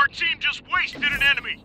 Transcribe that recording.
Our team just wasted an enemy!